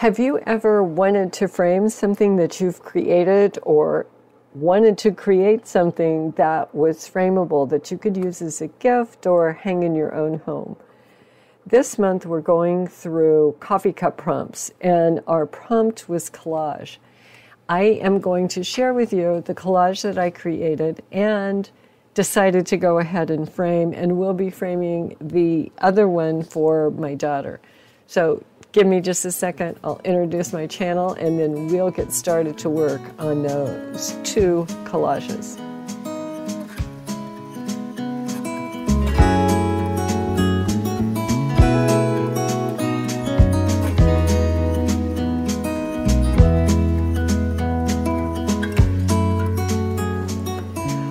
Have you ever wanted to frame something that you've created or wanted to create something that was frameable that you could use as a gift or hang in your own home? This month we're going through coffee cup prompts, and our prompt was collage. I am going to share with you the collage that I created and decided to go ahead and frame, and we'll be framing the other one for my daughter. So Give me just a second, I'll introduce my channel, and then we'll get started to work on those two collages.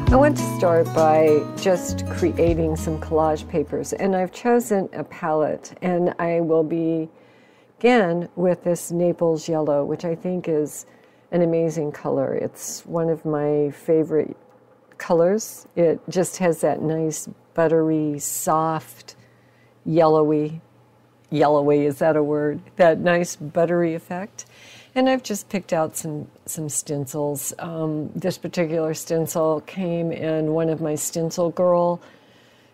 I want to start by just creating some collage papers, and I've chosen a palette, and I will be again with this Naples yellow, which I think is an amazing color. It's one of my favorite colors. It just has that nice, buttery, soft, yellowy, yellowy, is that a word? That nice, buttery effect. And I've just picked out some, some stencils. Um, this particular stencil came in one of my Stencil Girl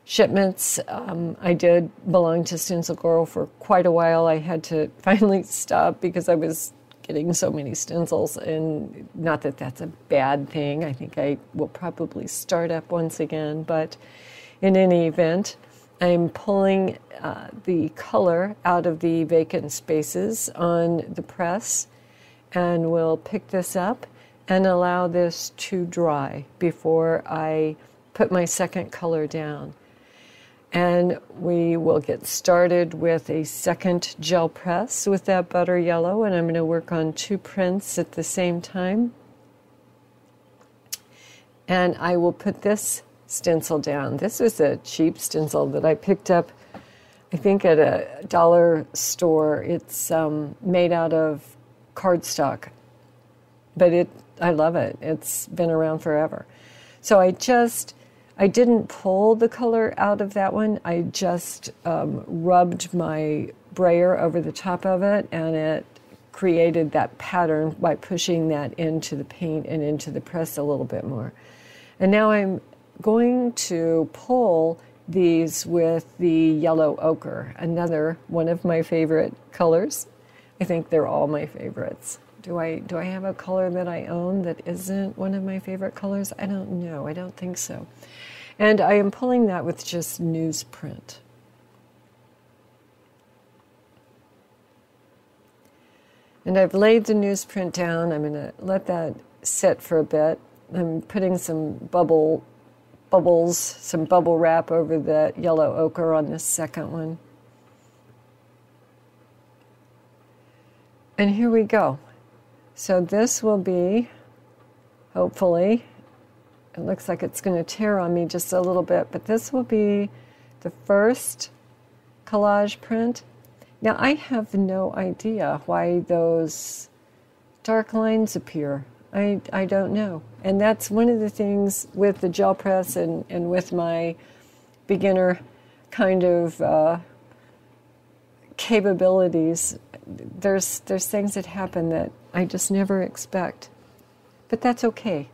shipments. Um, I did belong to Stencil Girl for quite a while. I had to finally stop because I was getting so many stencils, and not that that's a bad thing. I think I will probably start up once again, but in any event, I'm pulling uh, the color out of the vacant spaces on the press, and we'll pick this up and allow this to dry before I put my second color down. And we will get started with a second gel press with that butter yellow, and I'm going to work on two prints at the same time. And I will put this stencil down. This was a cheap stencil that I picked up, I think, at a dollar store. It's um, made out of cardstock, but it I love it. It's been around forever. So I just I didn't pull the color out of that one. I just um, rubbed my brayer over the top of it and it created that pattern by pushing that into the paint and into the press a little bit more. And now I'm going to pull these with the yellow ochre, another one of my favorite colors. I think they're all my favorites. Do I do I have a color that I own that isn't one of my favorite colors? I don't know. I don't think so. And I am pulling that with just newsprint. And I've laid the newsprint down. I'm going to let that sit for a bit. I'm putting some bubble bubbles, some bubble wrap over the yellow ochre on this second one. And here we go. So this will be, hopefully, it looks like it's going to tear on me just a little bit, but this will be the first collage print. Now, I have no idea why those dark lines appear. I, I don't know. And that's one of the things with the gel press and, and with my beginner kind of uh, capabilities. There's, there's things that happen that I just never expect. But that's okay.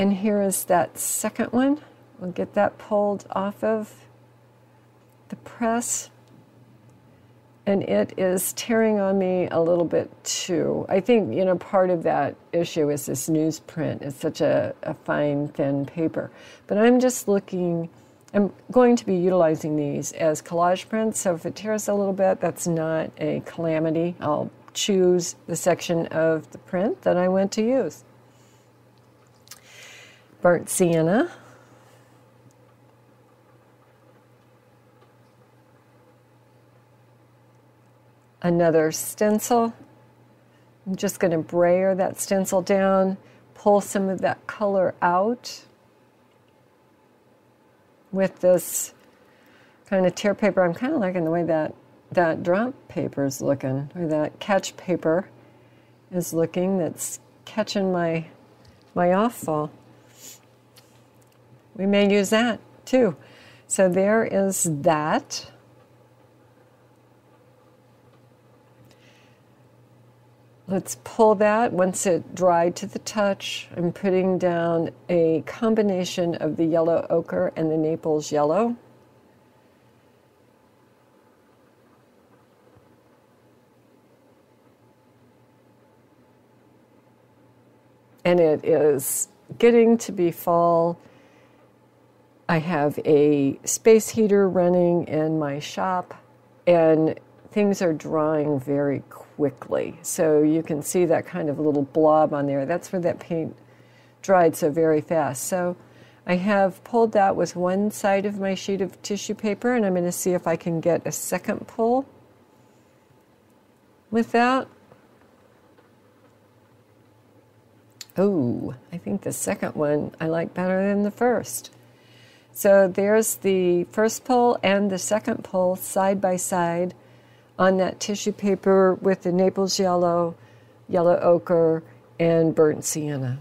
And here is that second one. We'll get that pulled off of the press. And it is tearing on me a little bit too. I think, you know, part of that issue is this newsprint. It's such a, a fine, thin paper. But I'm just looking, I'm going to be utilizing these as collage prints. So if it tears a little bit, that's not a calamity. I'll choose the section of the print that I want to use burnt sienna. Another stencil. I'm just going to brayer that stencil down, pull some of that color out with this kind of tear paper. I'm kind of liking the way that that drop paper is looking, or that catch paper is looking. That's catching my my off fall we may use that too. So there is that. let's pull that. Once it dried to the touch, I'm putting down a combination of the yellow ochre and the Naples yellow. And it is getting to be fall. I have a space heater running in my shop, and things are drying very quickly. So you can see that kind of little blob on there. That's where that paint dried so very fast. So I have pulled that with one side of my sheet of tissue paper, and I'm going to see if I can get a second pull with that. Oh, I think the second one I like better than the first. So there's the first pull and the second pull side by side on that tissue paper with the Naples yellow, yellow ochre, and burnt sienna.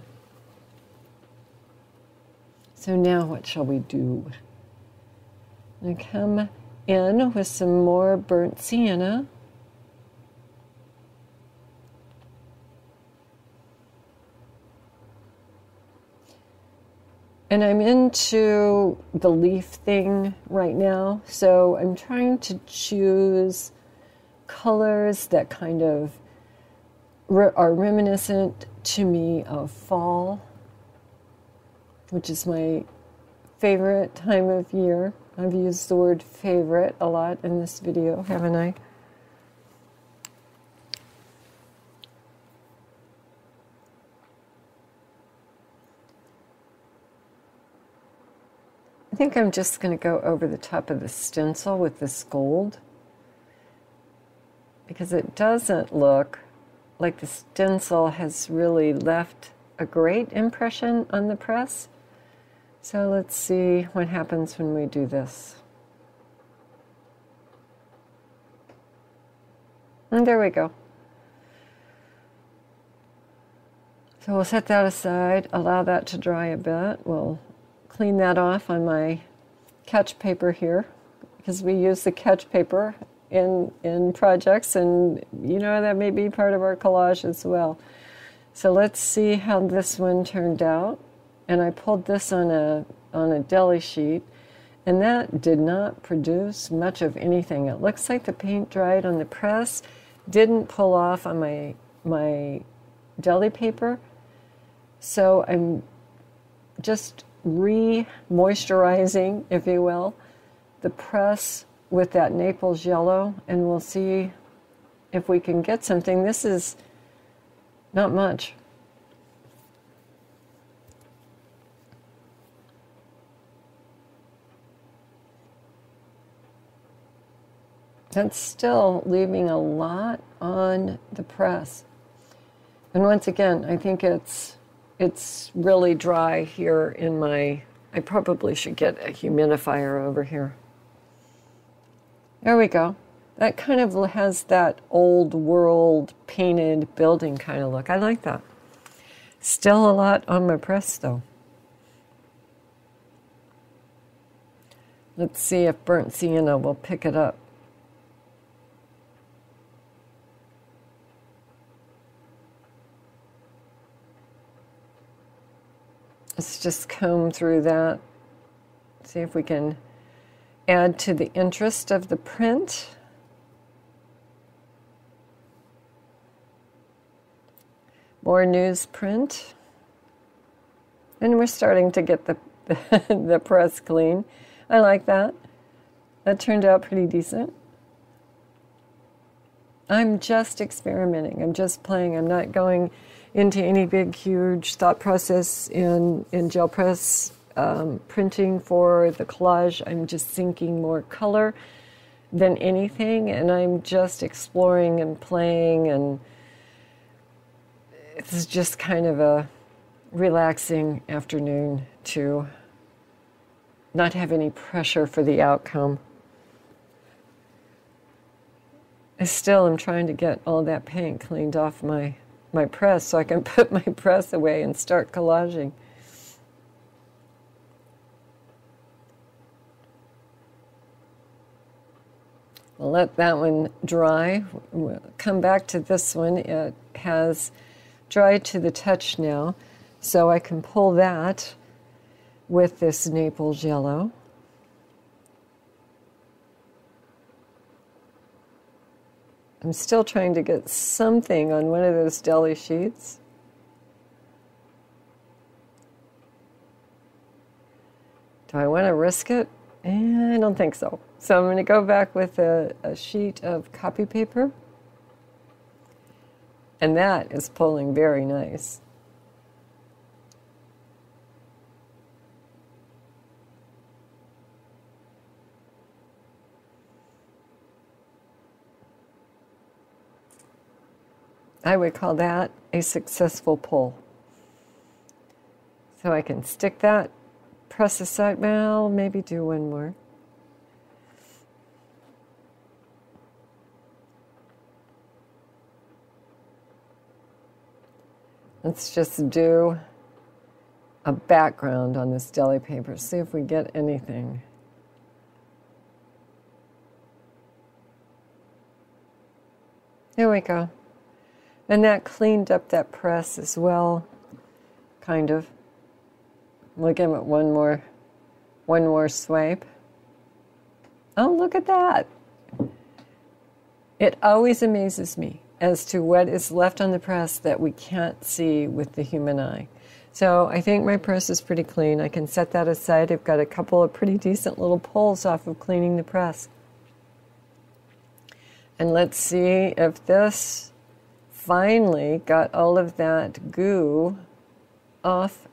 So now what shall we do? I come in with some more burnt sienna. And I'm into the leaf thing right now, so I'm trying to choose colors that kind of re- are reminiscent to me of fall, which is my favorite time of year. I've used the word favorite a lot in this video, haven't I? Think I'm just going to go over the top of the stencil with this gold because it doesn't look like the stencil has really left a great impression on the press. So let's see what happens when we do this. And there we go. So we'll set that aside, allow that to dry a bit. We'll clean that off on my catch paper here because we use the catch paper in in projects, and you know that may be part of our collage as well. So let's see how this one turned out. And I pulled this on a on a deli sheet, and that did not produce much of anything. It looks like the paint dried on the press, didn't pull off on my my deli paper. So I'm just re-moisturizing, if you will, the press with that Naples yellow and we'll see if we can get something. This is not much. That's still leaving a lot on the press. And once again, I think it's it's really dry here in my I probably should get a humidifier over here. There we go. That kind of has that old world painted building kind of look. I like that. Still a lot on my press though. Let's see if burnt sienna will pick it up. Let's just comb through that. See if we can add to the interest of the print. More newsprint. And we're starting to get the, the, the press clean. I like that. That turned out pretty decent. I'm just experimenting. I'm just playing. I'm not going into any big, huge thought process in, in gel press um, printing for the collage, I'm just thinking more color than anything, and I'm just exploring and playing, and it's just kind of a relaxing afternoon to not have any pressure for the outcome. I still am trying to get all that paint cleaned off my, my press so I can put my press away and start collaging. We'll let that one dry. We'll come back to this one. It has dried to the touch now, so I can pull that with this Naples yellow. I'm still trying to get something on one of those deli sheets. Do I want to risk it? Eh, I don't think so. So I'm going to go back with a, a sheet of copy paper. And that is pulling very nice. I would call that a successful pull. So I can stick that, press aside, well, maybe do one more. Let's just do a background on this deli paper, see if we get anything. There we go. And that cleaned up that press as well, kind of. We'll give it one more, one more swipe. Oh, look at that. It always amazes me as to what is left on the press that we can't see with the human eye. So I think my press is pretty clean. I can set that aside. I've got a couple of pretty decent little pulls off of cleaning the press. And let's see if this finally got all of that goo off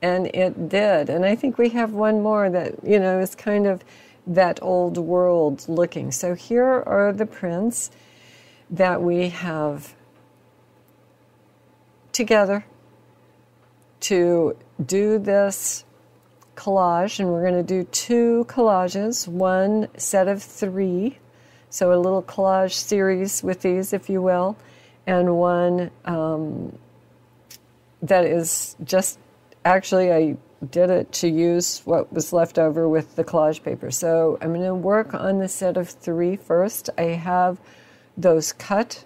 and it did. And i think we have one more that you know is kind of that old world looking. So here are the prints that we have together to do this collage. And we're going to do two collages one set of three. So a little collage series with these if you will and one um, that is just actually I did it to use what was left over with the collage paper. So I'm going to work on the set of three first. I have those cut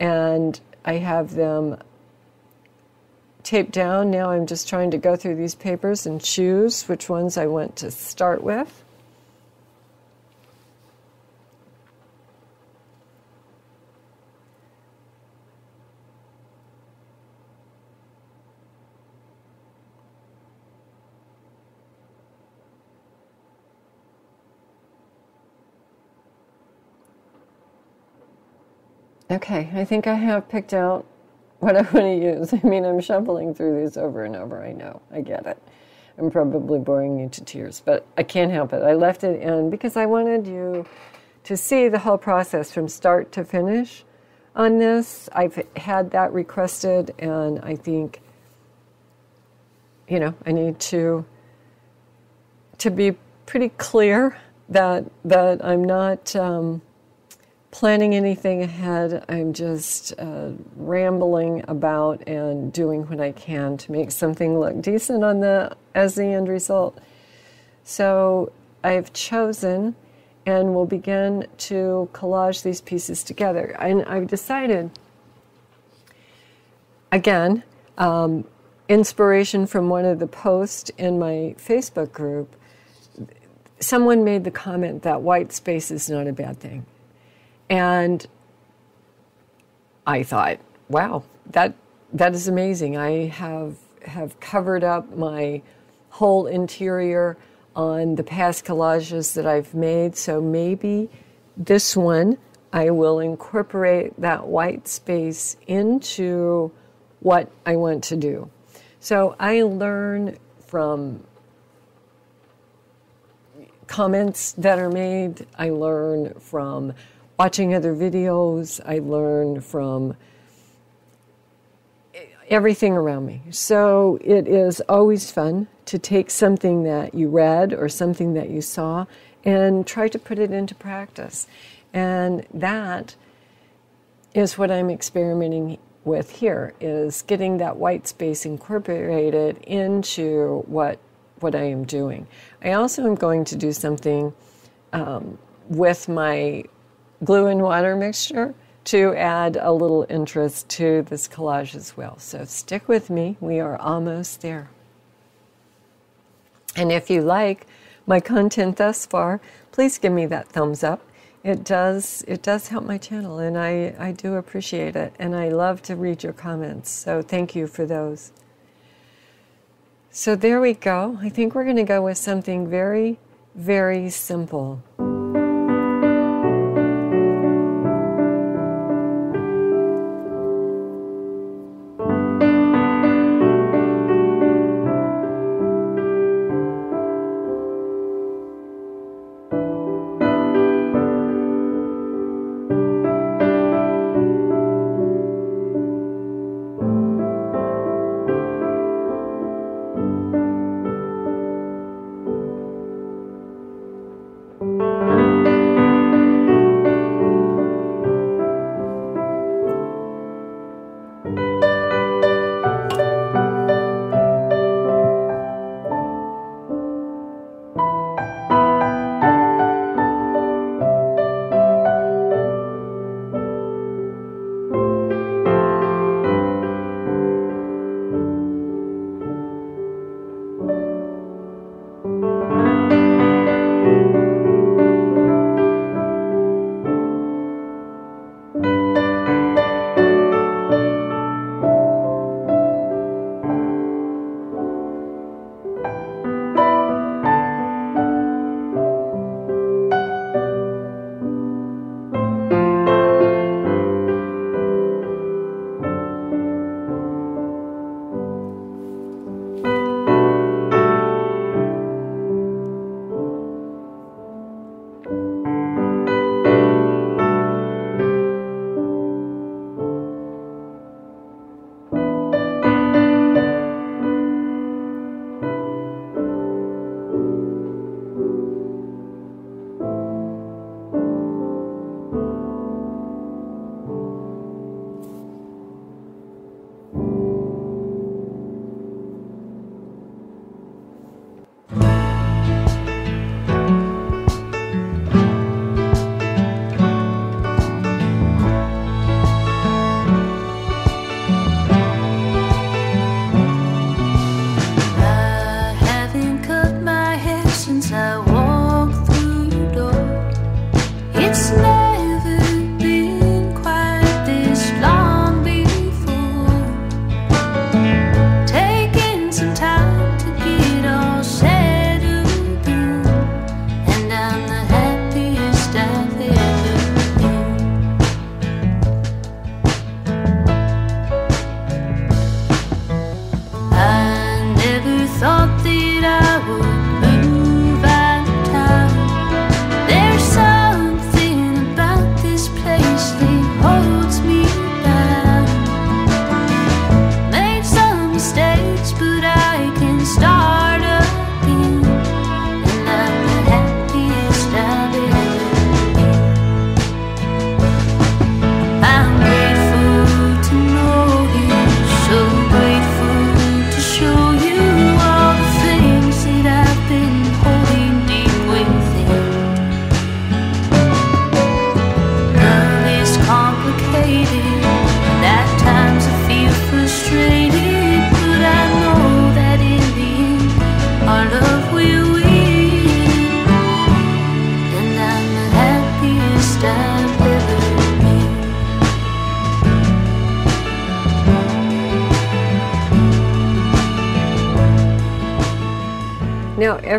and I have them taped down. Now I'm just trying to go through these papers and choose which ones I want to start with. Okay, I think I have picked out what I want to use. I mean, I'm shuffling through these over and over. I know, I get it. I'm probably boring you to tears, but I can't help it. I left it in because I wanted you to see the whole process from start to finish on this. I've had that requested, and I think, you know, I need to to be pretty clear that that I'm not. Um, planning anything ahead. I'm just uh, rambling about and doing what I can to make something look decent on the as the end result. So I've chosen and will begin to collage these pieces together. And I've decided, again, um, inspiration from one of the posts in my Facebook group. Someone made the comment that white space is not a bad thing. And I thought, wow, that that is amazing. I have have covered up my whole interior on the past collages that I've made, so maybe this one I will incorporate that white space into what I want to do. So I learn from comments that are made, I learn from watching other videos. I learn from everything around me. So it is always fun to take something that you read or something that you saw and try to put it into practice. And that is what I'm experimenting with here is getting that white space incorporated into what what I am doing. I also am going to do something um, with my glue and water mixture to add a little interest to this collage as well. So stick with me, we are almost there. And if you like my content thus far, please give me that thumbs up. It does it does help my channel and I, I do appreciate it and I love to read your comments. So thank you for those. So there we go. I think we're going to go with something very, very simple.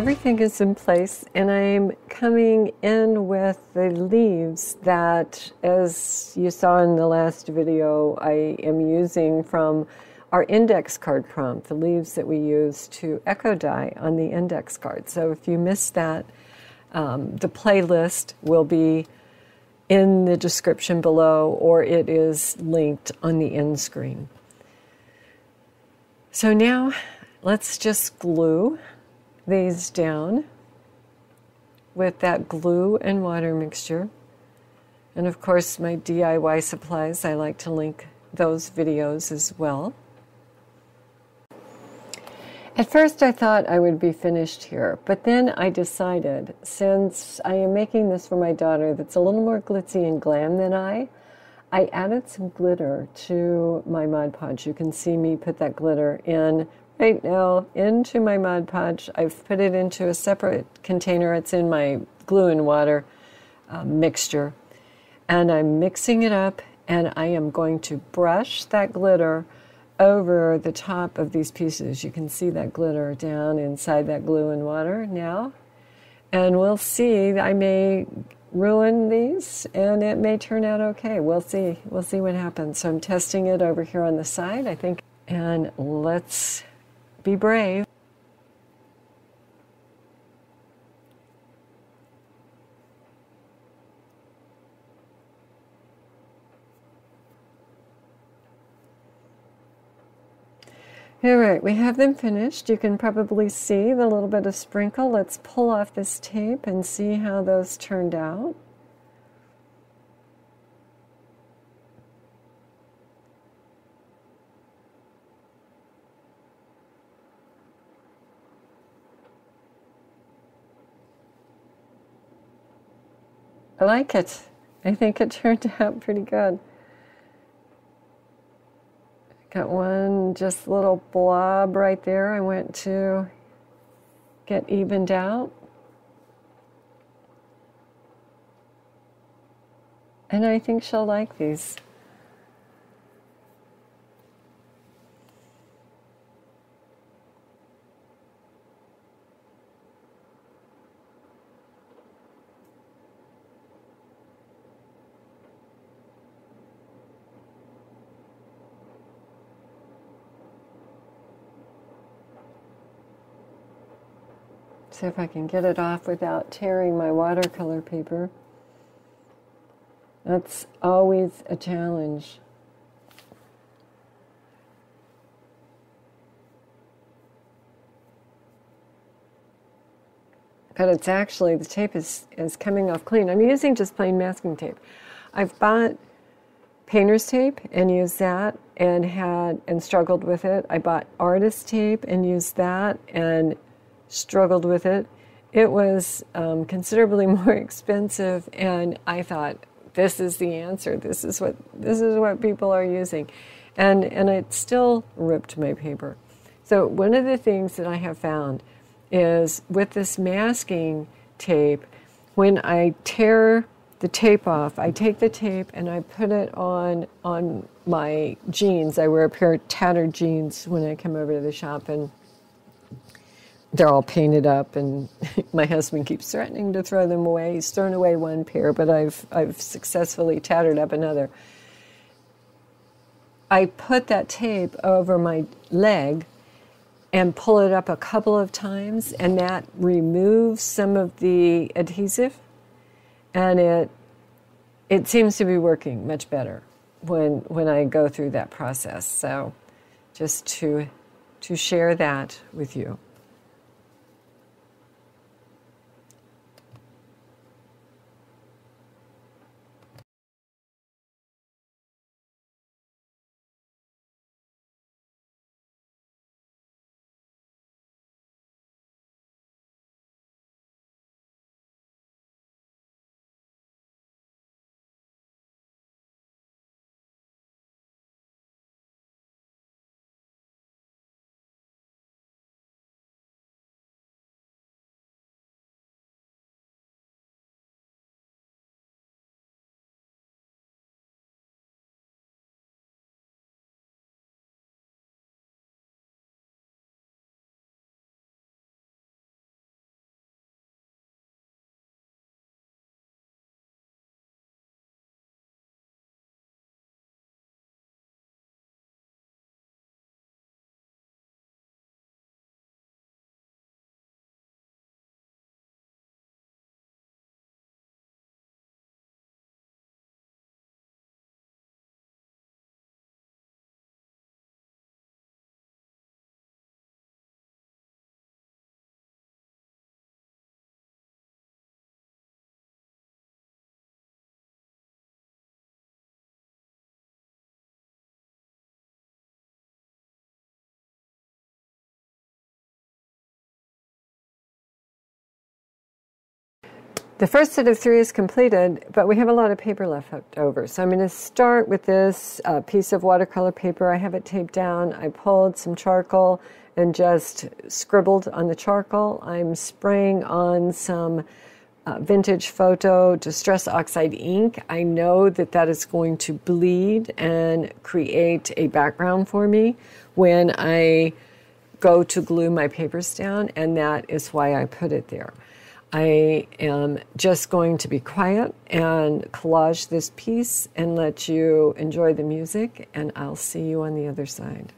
Everything is in place and I'm coming in with the leaves that, as you saw in the last video, I am using from our index card prompt, the leaves that we use to eco dye on the index card. So if you missed that, um, the playlist will be in the description below or it is linked on the end screen. So now let's just glue these down with that glue and water mixture. And of course, my DIY supplies, I like to link those videos as well. At first, I thought I would be finished here, but then I decided since I am making this for my daughter that's a little more glitzy and glam than I, I added some glitter to my Mod Podge. You can see me put that glitter in right now into my Mod Podge. I've put it into a separate container. It's in my glue and water uh, mixture. And I'm mixing it up, and I am going to brush that glitter over the top of these pieces. You can see that glitter down inside that glue and water now. And we'll see. I may ruin these and it may turn out okay. We'll see. We'll see what happens. So I'm testing it over here on the side, I think. And let's be brave. All right, we have them finished. You can probably see the little bit of sprinkle. Let's pull off this tape and see how those turned out. I like it. I think it turned out pretty good. Got one just little blob right there I went to get evened out. And I think she'll like these. See if I can get it off without tearing my watercolor paper. That's always a challenge. But it's actually, the tape is, is coming off clean. I'm using just plain masking tape. I've bought painter's tape and used that and had and struggled with it. I bought artist tape and used that and struggled with it. It was um, considerably more expensive, and I thought, this is the answer. This is what this is what people are using, and and it still ripped my paper. So one of the things that I have found is with this masking tape, when I tear the tape off, I take the tape and I put it on on my jeans. I wear a pair of tattered jeans when I come over to the shop and they're all painted up, and my husband keeps threatening to throw them away. He's thrown away one pair, but I've I've successfully tattered up another. I put that tape over my leg and pull it up a couple of times, and that removes some of the adhesive, and it it seems to be working much better when when I go through that process. So, just to to share that with you. The first set of three is completed, but we have a lot of paper left over. So I'm going to start with this uh, piece of watercolor paper. I have it taped down. I pulled some charcoal and just scribbled on the charcoal. I'm spraying on some uh, vintage photo distress oxide ink. I know that that is going to bleed and create a background for me when I go to glue my papers down, and that is why I put it there. I am just going to be quiet and collage this piece and let you enjoy the music, and I'll see you on the other side.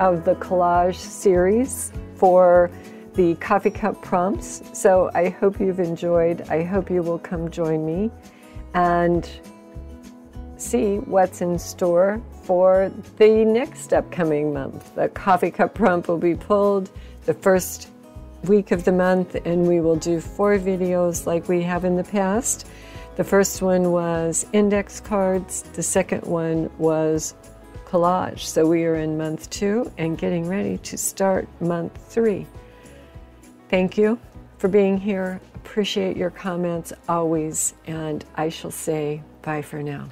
Of the collage series for the coffee cup prompts. So I hope you've enjoyed. I hope you will come join me and see what's in store for the next upcoming month. The coffee cup prompt will be pulled the first week of the month, and we will do four videos like we have in the past. The first one was index cards, the second one was So we are in month two and getting ready to start month three. Thank you for being here. Appreciate your comments always, and I shall say bye for now.